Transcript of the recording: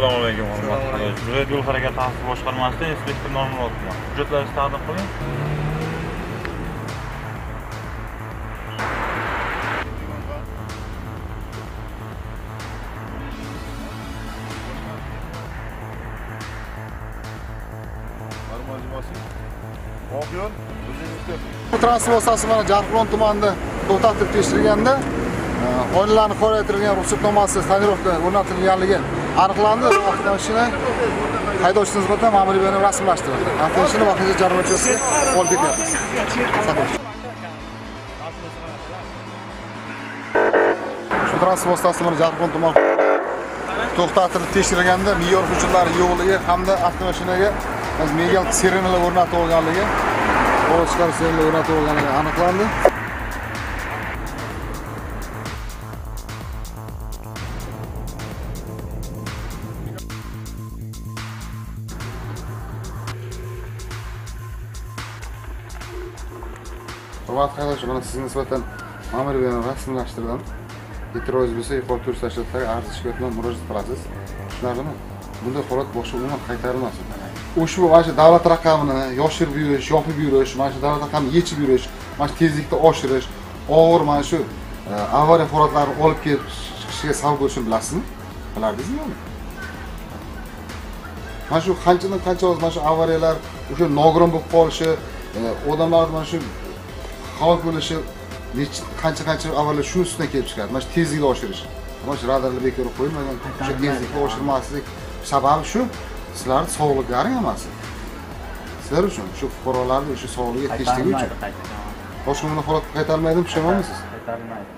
alaykum hurmatli viloyat yo'l harakati xavfsizligi boshqarmasidan inspektor normurodovman hujjatlaringizni taqdim qiling. Transport vositasi mana jarqulon tumanida to'xtatib tekshirganda e, oilalarni faoliyatiga ruxsatnomasi tonirovka o'rnatilganligi aniqlandi avtomashina haydovchiga nisbatan ma'muriy bayonnoma rasmiylashtirildi avtomashina vaqtincha jarima uchastkasiga olib ketyapmiz sotuvchi transport vositasi mana tuman to'xtatilib tekshirilganda me'yor hujjatlari yo'qligi hamda avtomashinaga megal sirenalar o'rnatib olganligi ovoz chiqarish sirenalar o'rnatib olganligi aniqlandi hurmatli haydovchi mana sizga nisbatan ma'muriy bayonnoma rasmiylashtirdim. E'tirozingiz bo'lsa yuqori tur tashkilotlarga arz shikoyat bilan murojaat qilasiz. Tushunarlimi? Bunday holat boshqa umuman qaytarilmasin ushbu mana shu davlat raqamini yoshirib yurish yopib yurish mana shu davlat raqamini yechib yurish mana shu tezlikni oshirish og'ir mana shu e, avariya holatlarini olib kelib chiqishiga sabab bo'lishini bilasizmi? Bilardingizmi mana shu qanchadan qancha mana shu avariyalar o'sha nogiron bo'lib qolishi odamlarni odamlar mana shu halok bo'lishi nech- qancha qancha avariyalar shuni ustidan kelib chiqadi. Mana shu tezlikni oshirish. Mana shu radarlar bekor qo'yilmagan o'sha tezlikni oshirmaslik sababi shu. Sizlarni sog'liklaring emas sizlar uchun shu fuqarolarni o'sha sog'lig'iga tinchlik uchun. boshqa bunday holat qaytarmaydi pushaymonmisiz qaytarilmaydi